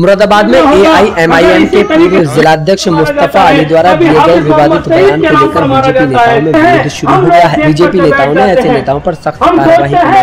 मुरादाबाद में एआईएमआईएम के पूर्व जिलाध्यक्ष मुस्तफ़ा अली द्वारा दिए गए विवादित बयान को लेकर बीजेपी नेताओं में विरोध शुरू हो गया है। बीजेपी नेताओं ने ऐसे नेताओं पर सख्त कार्रवाई की है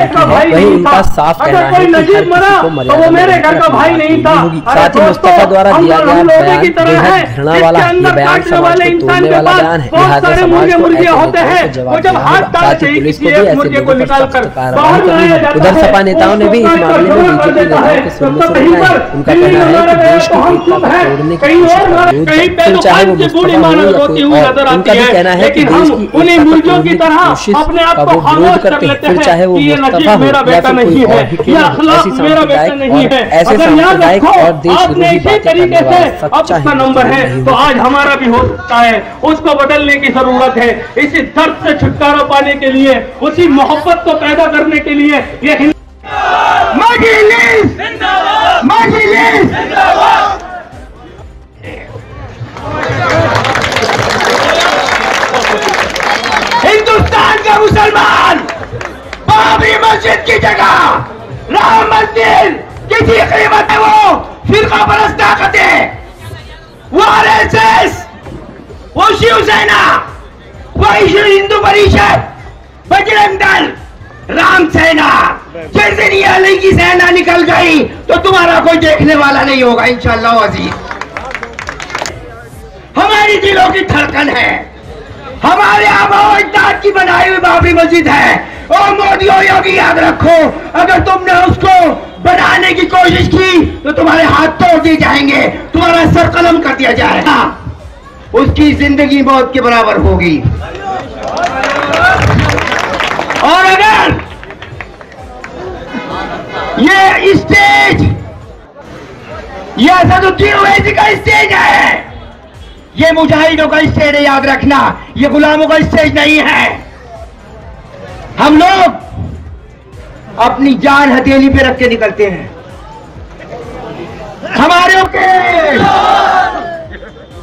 वहीं उनका साफ़ कहना है कि हर किसी को मर्यादा में रहकर अपनी बात होगी साथ ही मुस्तफ़ा द्वारा दिया गया बयान बेहद घृणा वाला ये बयान समाज को तोड़ने वाला बयान है लिहाजा समाज को ऐसे जवाब देना होगा साथ ही पुलिस को भी ऐसे लोगों पर सख्त कार्रवाई करनी है। उधर सपा नेताओं ने भी इस मामले में बीजेपी नेताओं के सुनने से है उनका कहना है कि देश की एकता को तोड़ने की कोशिश कर रहे हैं। फिर चाहे वो मुस्तफ़ा हो या कोई और उनका भी कहना है कि देश की एकता को तोड़ने की कोशिश का वो विरोध करते हैं। फिर चाहे वो मुस्तफ़ा हो या फिर कोई और भी क्यों ऐसी सांप्रदायिक और ऐसे सांप्रदायिक और देश विरोधी बातें करने वाला सच्चा नंबर है तो आज हमारा भी हो सकता है। उसको बदलने की ज़रूरत है। इसी दर्द से छुटकारा पाने के लिए उसी मोहब्बत को पैदा करने के लिए ये हिंदुस्तान का मुसलमान, बाबरी मस्जिद की जगह, राम मंदिर किसी कीमत है वो? फिरका परस्त ताकत वो एस वो शिवसेना वो हिंदू परिषद, बजरंग दल, राम सेना। जिस अली की सेना निकल गई तो तुम्हारा कोई देखने वाला नहीं होगा, इंशाल्लाह अज़ीज़। हमारी दिलों की धड़कन है। हमारे आबा अजदाद की बनाई हुई बाबरी मस्जिद है। और मोदी और योगी, याद रखो, अगर तुमने उसको बनाने की कोशिश की तो तुम्हारे हाथ तोड़ दिए जाएँगे। तुम्हारा सर कलम कर दिया जाएगा। उसकी ज़िंदगी मौत के बराबर होगी। और अगर ये स्टेज ये असदुद्दीन ओवैसी का स्टेज है। ये मुजाहिदों का स्टेज है याद रखना ये गुलामों का स्टेज नहीं है। हम लोग अपनी जान हथेली पे रख के निकलते हैं। हमारे ओके।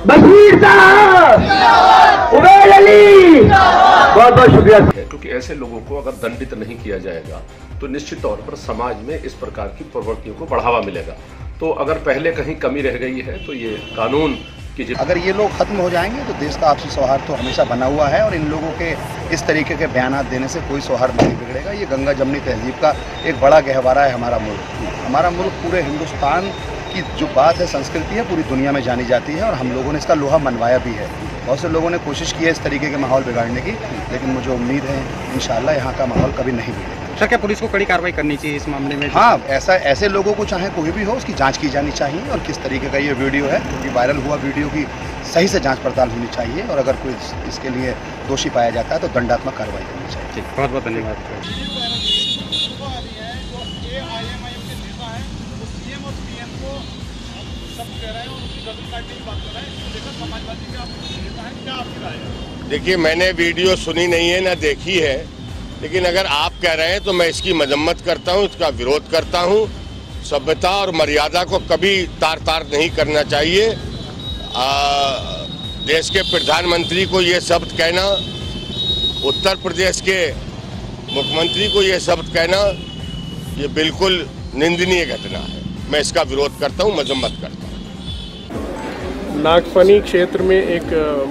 बशीर साहब उबैर अली। बहुत बहुत शुक्रिया। क्योंकि ऐसे लोगों को अगर दंडित नहीं किया जाएगा तो निश्चित तौर पर समाज में इस प्रकार की प्रवृत्तियों को बढ़ावा मिलेगा। तो अगर पहले कहीं कमी रह गई है तो ये कानून की अगर ये लोग खत्म हो जाएँगे तो देश का आपसी सौहार्द तो हमेशा बना हुआ है, और इन लोगों के इस तरीके के बयान देने से कोई सौहार्द नहीं बिगड़ेगा। ये गंगा जमनी तहजीब का एक बड़ा गहवारा है हमारा मुल्क। हमारा मुल्क पूरे हिंदुस्तान की जो बात है, संस्कृति है, पूरी दुनिया में जानी जाती है, और हम लोगों ने इसका लोहा मनवाया भी है। बहुत से लोगों ने कोशिश की है इस तरीके के माहौल बिगाड़ने की, लेकिन मुझे उम्मीद है इन यहाँ का माहौल कभी नहीं बिगड़ेगा। सर क्या पुलिस को कड़ी कार्रवाई करनी चाहिए इस मामले में? हाँ ऐसा ऐसे लोगों को चाहे कोई भी हो उसकी जाँच की जानी चाहिए और किस तरीके का ये वीडियो है क्योंकि तो वायरल हुआ वीडियो की सही से जाँच पड़ताल होनी चाहिए और अगर कोई इसके लिए दोषी पाया जाता है तो दंडात्मक कार्रवाई करनी चाहिए। ठीक बहुत बहुत धन्यवाद। देखिए मैंने वीडियो सुनी नहीं है ना देखी है। लेकिन अगर आप कह रहे हैं तो मैं इसकी मजम्मत करता हूँ इसका विरोध करता हूँ। सभ्यता और मर्यादा को कभी तार तार नहीं करना चाहिए। आ, देश के प्रधानमंत्री को ये शब्द कहना उत्तर प्रदेश के मुख्यमंत्री को ये शब्द कहना ये बिल्कुल निंदनीय घटना है। मैं इसका विरोध करता हूँ मजम्मत करता हूँ। नागफनी क्षेत्र में एक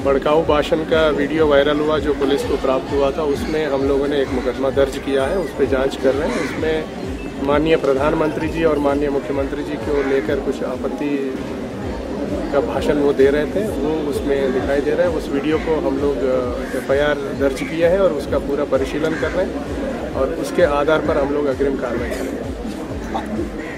भड़काऊ भाषण का वीडियो वायरल हुआ जो पुलिस को प्राप्त हुआ था। उसमें हम लोगों ने एक मुकदमा दर्ज किया है, उस पर जाँच कर रहे हैं। उसमें माननीय प्रधानमंत्री जी और माननीय मुख्यमंत्री जी को लेकर कुछ आपत्ति का भाषण वो दे रहे थे, वो उसमें दिखाई दे रहा है। उस वीडियो को हम लोग एफआईआर दर्ज किया है और उसका पूरा परिशीलन कर रहे हैं और उसके आधार पर हम लोग अग्रिम कार्रवाई करेंगे।